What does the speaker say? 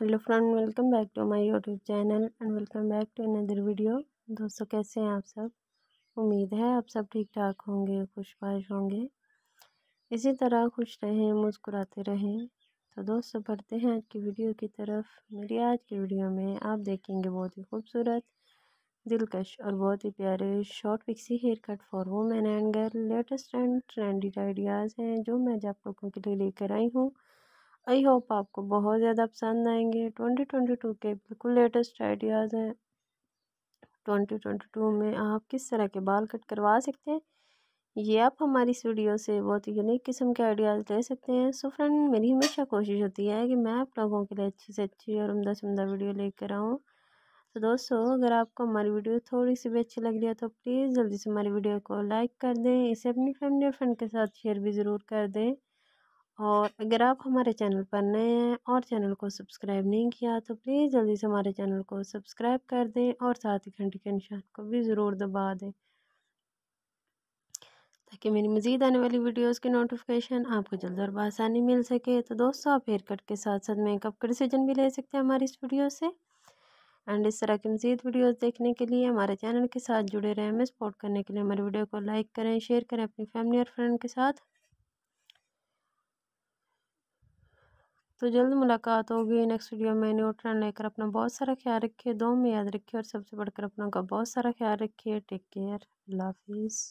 Hello friend, welcome back to my YouTube channel and welcome back to another video. दोस्तों, कैसे हैं आप सब? उम्मीद है आप सब ठीक ठाक होंगे, खुशबाश होंगे। इसी तरह खुश रहें, मुस्कुराते रहें। तो दोस्तों, बढ़ते हैं आज की वीडियो की तरफ़। मेरी आज की वीडियो में आप देखेंगे बहुत ही खूबसूरत, दिलकश और बहुत ही प्यारे short pixie hair cut for women and girl latest and trendy ideas हैं, जो मैं आप लोगों के लिए लेकर आई हूँ। आई होप आपको बहुत ज़्यादा पसंद आएँगे। ट्वेंटी ट्वेंटी टू के बिल्कुल लेटेस्ट आइडियाज़ हैं। ट्वेंटी ट्वेंटी टू में आप किस तरह के बाल कट करवा सकते हैं? ये आप हमारी इस वीडियो से बहुत यूनिक किस्म के आइडियाज़ ले सकते हैं। सो फ्रेंड मेरी हमेशा कोशिश होती है कि मैं आप लोगों के लिए अच्छी से अच्छी और उमदा से उमदा वीडियो लेकर आऊँ। तो दोस्तों, अगर आपको हमारी वीडियो थोड़ी सी भी अच्छी लग रही है तो प्लीज़ जल्दी से हमारी वीडियो को लाइक कर दें। इसे अपनी फैमिली और फ्रेंड के साथ शेयर भी ज़रूर कर दें। और अगर आप हमारे चैनल पर नए हैं और चैनल को सब्सक्राइब नहीं किया तो प्लीज़ जल्दी से हमारे चैनल को सब्सक्राइब कर दें और साथ ही घंटे के निशान को भी ज़रूर दबा दें। ताकि मेरी मज़ीद आने वाली वीडियोस की नोटिफिकेशन आपको जल्द और बसानी मिल सके। तो दोस्तों, आप हेयर कट के साथ साथ मेकअप का डिसीज़न भी ले सकते हैं हमारी इस वीडियो से। एंड इस तरह की मज़ीद वीडियोस देखने के लिए हमारे चैनल के साथ जुड़े रहें। हमें सपोर्ट करने के लिए हमारी वीडियो को लाइक करें, शेयर करें अपनी फैमिली और फ्रेंड के साथ। तो जल्द मुलाकात होगी। नेक्स्ट वीडियो में न्यू ट्रेंड लेकर अपना बहुत सारा ख्याल रखिए, दो में याद रखिए और सबसे बढ़कर अपनों का बहुत सारा ख्याल रखिए। Take care. अल्लाह हाफिज़।